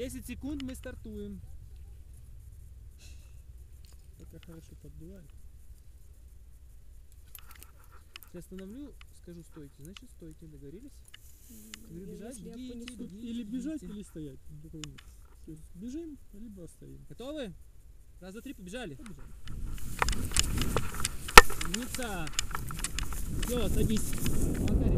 10 секунд мы стартуем. Пока хорошо поддувает. Сейчас остановлю, скажу стойте, значит стойте, договорились? Говорю, бежать, бегите, бегите, бегите, Или бежать, или стоять. То есть бежим, либо стоим. Готовы? Раз, два, три, побежали. Побежали. Умница. Все, садись. Пока.